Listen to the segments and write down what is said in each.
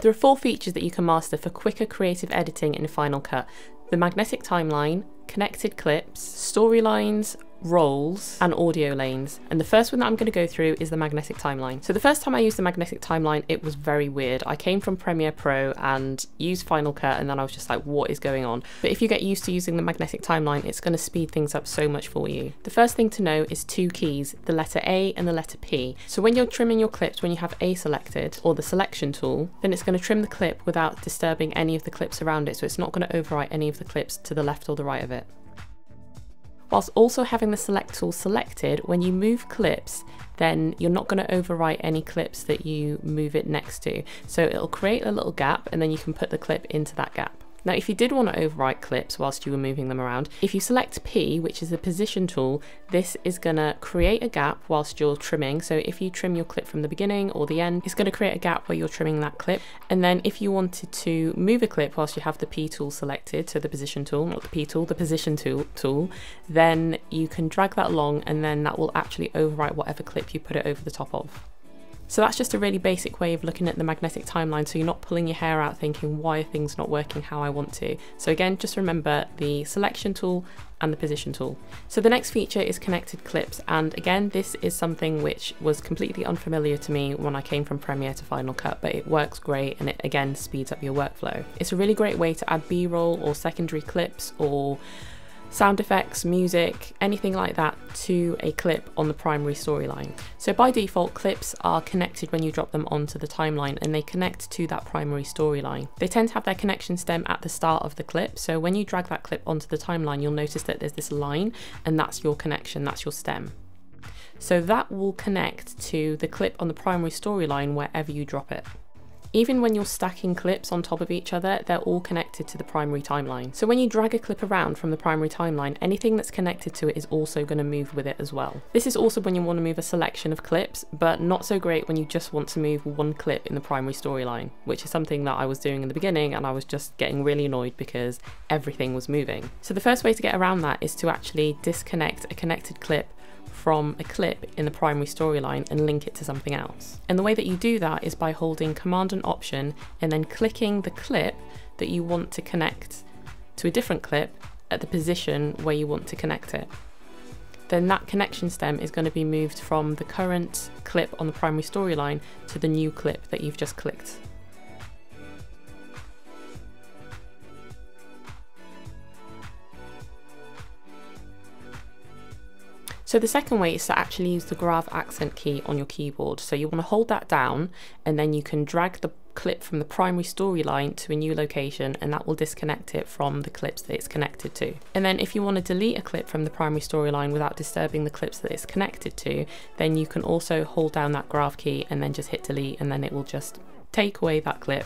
There are four features that you can master for quicker creative editing in Final Cut. The magnetic timeline, connected clips, storylines, roles and audio lanes and the first one that I'm going to go through is the magnetic timeline. So the first time I used the magnetic timeline it was very weird. I came from Premiere Pro and used Final Cut and then I was just like what is going on? But if you get used to using the magnetic timeline it's going to speed things up so much for you. The first thing to know is two keys, the letter A and the letter P. So when you're trimming your clips when you have A selected or the selection tool then it's going to trim the clip without disturbing any of the clips around it so it's not going to overwrite any of the clips to the left or the right of it whilst also having the select tool selected, when you move clips, then you're not going to overwrite any clips that you move it next to. So it'll create a little gap and then you can put the clip into that gap. Now, if you did want to overwrite clips whilst you were moving them around, if you select P, which is the position tool, this is going to create a gap whilst you're trimming. So if you trim your clip from the beginning or the end, it's going to create a gap where you're trimming that clip. And then if you wanted to move a clip whilst you have the P tool selected, so the position tool, not the P tool, the position tool, tool then you can drag that along and then that will actually overwrite whatever clip you put it over the top of. So that's just a really basic way of looking at the magnetic timeline so you're not pulling your hair out thinking why are things not working how I want to. So again, just remember the selection tool and the position tool. So the next feature is connected clips and again this is something which was completely unfamiliar to me when I came from Premiere to Final Cut but it works great and it again speeds up your workflow. It's a really great way to add b-roll or secondary clips or sound effects, music, anything like that to a clip on the primary storyline. So by default, clips are connected when you drop them onto the timeline and they connect to that primary storyline. They tend to have their connection stem at the start of the clip, so when you drag that clip onto the timeline, you'll notice that there's this line and that's your connection, that's your stem. So that will connect to the clip on the primary storyline wherever you drop it. Even when you're stacking clips on top of each other, they're all connected to the primary timeline. So when you drag a clip around from the primary timeline, anything that's connected to it is also going to move with it as well. This is also when you want to move a selection of clips, but not so great when you just want to move one clip in the primary storyline, which is something that I was doing in the beginning and I was just getting really annoyed because everything was moving. So the first way to get around that is to actually disconnect a connected clip from a clip in the primary storyline and link it to something else. And the way that you do that is by holding Command and Option and then clicking the clip that you want to connect to a different clip at the position where you want to connect it. Then that connection stem is going to be moved from the current clip on the primary storyline to the new clip that you've just clicked So the second way is to actually use the grave accent key on your keyboard. So you want to hold that down and then you can drag the clip from the primary storyline to a new location and that will disconnect it from the clips that it's connected to. And then if you want to delete a clip from the primary storyline without disturbing the clips that it's connected to, then you can also hold down that grave key and then just hit delete and then it will just take away that clip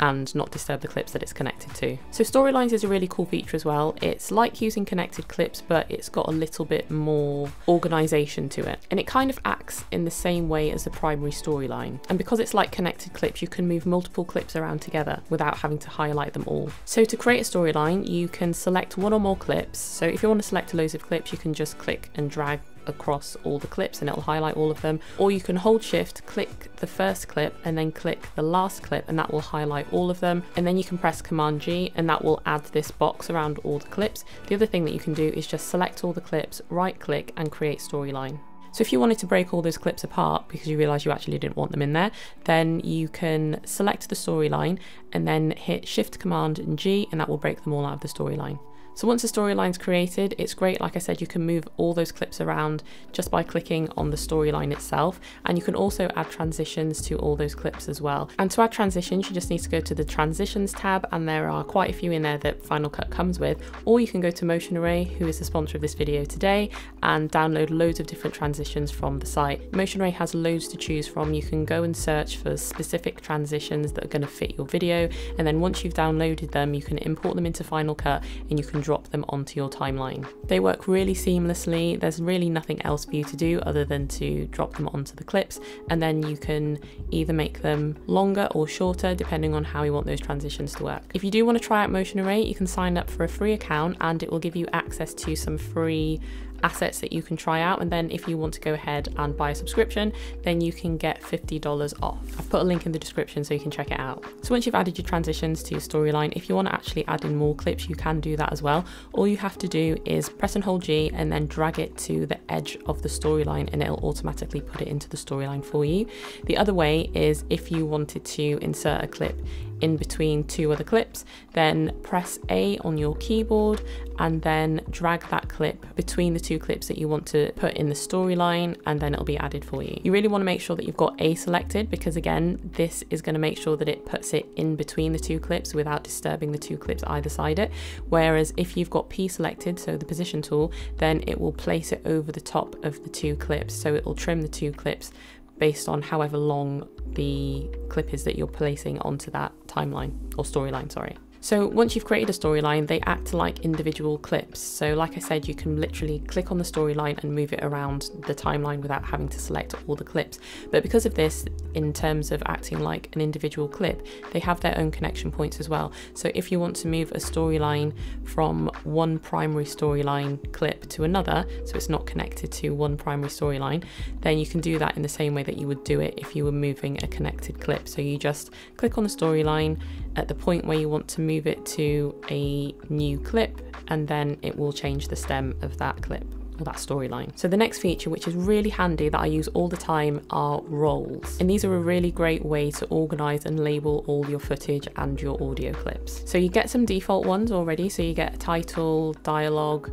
and not disturb the clips that it's connected to. So storylines is a really cool feature as well. It's like using connected clips, but it's got a little bit more organization to it. And it kind of acts in the same way as the primary storyline. And because it's like connected clips, you can move multiple clips around together without having to highlight them all. So to create a storyline, you can select one or more clips. So if you want to select loads of clips, you can just click and drag across all the clips and it'll highlight all of them. Or you can hold shift, click the first clip and then click the last clip and that will highlight all of them. And then you can press Command G and that will add this box around all the clips. The other thing that you can do is just select all the clips, right click and create storyline. So if you wanted to break all those clips apart because you realise you actually didn't want them in there, then you can select the storyline and then hit Shift Command and G and that will break them all out of the storyline. So once the storyline's created, it's great, like I said, you can move all those clips around just by clicking on the storyline itself. And you can also add transitions to all those clips as well. And to add transitions, you just need to go to the transitions tab and there are quite a few in there that Final Cut comes with. Or you can go to Motion Array, who is the sponsor of this video today, and download loads of different transitions from the site. Motion Array has loads to choose from. You can go and search for specific transitions that are going to fit your video. And then once you've downloaded them, you can import them into Final Cut and you can drop them onto your timeline. They work really seamlessly, there's really nothing else for you to do other than to drop them onto the clips and then you can either make them longer or shorter depending on how you want those transitions to work. If you do want to try out Motion Array, you can sign up for a free account and it will give you access to some free assets that you can try out. And then if you want to go ahead and buy a subscription, then you can get $50 off. I've put a link in the description so you can check it out. So once you've added your transitions to your storyline, if you want to actually add in more clips, you can do that as well. All you have to do is press and hold G and then drag it to the edge of the storyline and it'll automatically put it into the storyline for you. The other way is if you wanted to insert a clip in between two other clips, then press A on your keyboard and then drag that clip between the two clips that you want to put in the storyline and then it'll be added for you. You really want to make sure that you've got A selected because again, this is going to make sure that it puts it in between the two clips without disturbing the two clips either side it. Whereas if you've got P selected, so the position tool, then it will place it over the top of the two clips. So it will trim the two clips based on however long the clip is that you're placing onto that timeline or storyline, sorry. So once you've created a storyline, they act like individual clips. So like I said, you can literally click on the storyline and move it around the timeline without having to select all the clips. But because of this, in terms of acting like an individual clip, they have their own connection points as well. So if you want to move a storyline from one primary storyline clip to another, so it's not connected to one primary storyline, then you can do that in the same way that you would do it if you were moving a connected clip. So you just click on the storyline at the point where you want to move it to a new clip and then it will change the stem of that clip or that storyline. So the next feature, which is really handy that I use all the time are roles. And these are a really great way to organize and label all your footage and your audio clips. So you get some default ones already. So you get title, dialogue,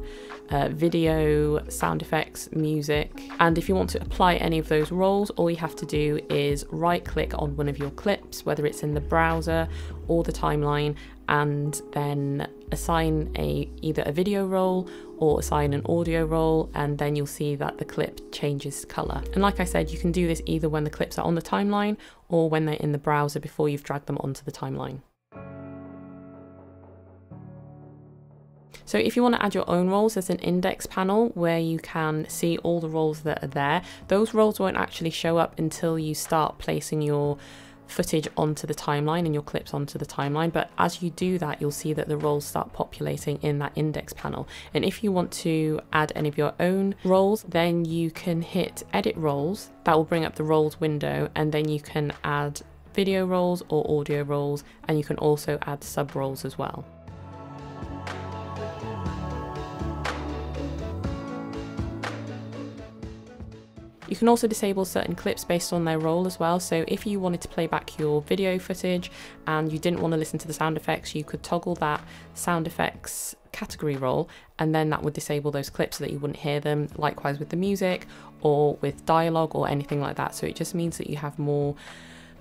uh, video, sound effects, music. And if you want to apply any of those roles, all you have to do is right click on one of your clips, whether it's in the browser or the timeline, and then assign a either a video role or assign an audio role and then you'll see that the clip changes color. And like I said, you can do this either when the clips are on the timeline or when they're in the browser before you've dragged them onto the timeline. So if you want to add your own roles, there's an index panel where you can see all the roles that are there. Those roles won't actually show up until you start placing your footage onto the timeline and your clips onto the timeline but as you do that you'll see that the roles start populating in that index panel and if you want to add any of your own roles then you can hit edit roles that will bring up the roles window and then you can add video roles or audio roles and you can also add sub roles as well. You can also disable certain clips based on their role as well. So if you wanted to play back your video footage and you didn't want to listen to the sound effects, you could toggle that sound effects category role and then that would disable those clips so that you wouldn't hear them. Likewise with the music or with dialogue or anything like that. So it just means that you have more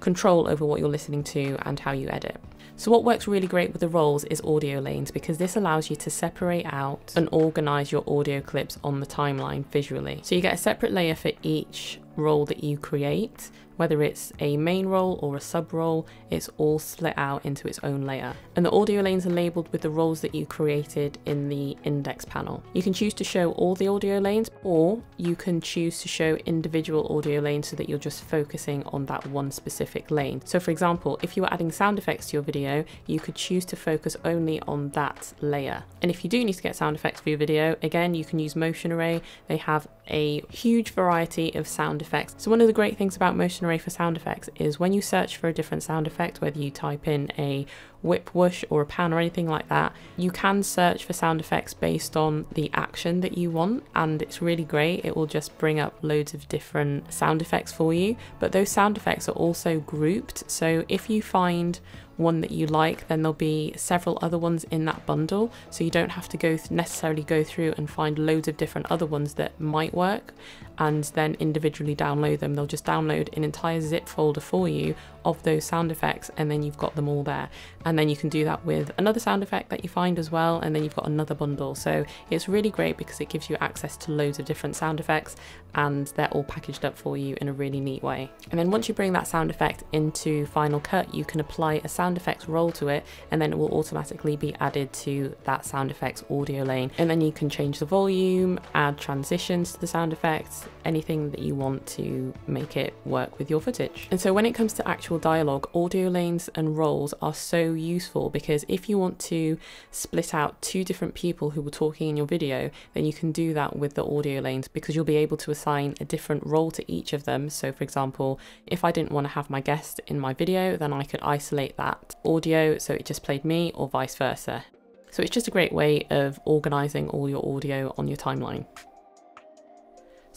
control over what you're listening to and how you edit. So what works really great with the roles is audio lanes because this allows you to separate out and organize your audio clips on the timeline visually. So you get a separate layer for each role that you create whether it's a main role or a sub role, it's all split out into its own layer. And the audio lanes are labeled with the roles that you created in the index panel. You can choose to show all the audio lanes or you can choose to show individual audio lanes so that you're just focusing on that one specific lane. So for example, if you were adding sound effects to your video, you could choose to focus only on that layer. And if you do need to get sound effects for your video, again, you can use Motion Array. They have a huge variety of sound effects. So one of the great things about Motion Array for sound effects is when you search for a different sound effect, whether you type in a whip whoosh or a pan or anything like that, you can search for sound effects based on the action that you want and it's really great. It will just bring up loads of different sound effects for you, but those sound effects are also grouped. So if you find one that you like, then there'll be several other ones in that bundle. So you don't have to go necessarily go through and find loads of different other ones that might work and then individually download them. They'll just download an entire zip folder for you of those sound effects and then you've got them all there. And then you can do that with another sound effect that you find as well and then you've got another bundle. So it's really great because it gives you access to loads of different sound effects and they're all packaged up for you in a really neat way. And then once you bring that sound effect into Final Cut, you can apply a sound effects role to it and then it will automatically be added to that sound effects audio lane. And then you can change the volume, add transitions to the sound effects, anything that you want to make it work with your footage. And so when it comes to actual dialogue, audio lanes and roles are so useful because if you want to split out two different people who were talking in your video, then you can do that with the audio lanes because you'll be able to assign a different role to each of them. So for example, if I didn't want to have my guest in my video, then I could isolate that audio so it just played me or vice versa. So it's just a great way of organizing all your audio on your timeline.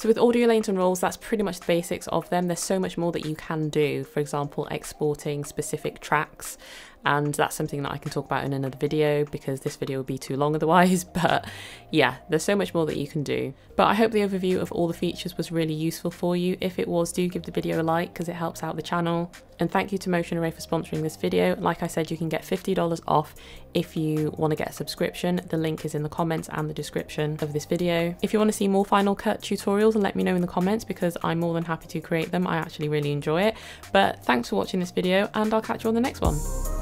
So with audio lanes and roles, that's pretty much the basics of them. There's so much more that you can do. For example, exporting specific tracks. And that's something that I can talk about in another video because this video would be too long otherwise but yeah there's so much more that you can do. But I hope the overview of all the features was really useful for you. If it was do give the video a like because it helps out the channel. And thank you to Motion Array for sponsoring this video. Like I said you can get $50 off if you want to get a subscription. The link is in the comments and the description of this video. If you want to see more Final Cut tutorials let me know in the comments because I'm more than happy to create them. I actually really enjoy it. But thanks for watching this video and I'll catch you on the next one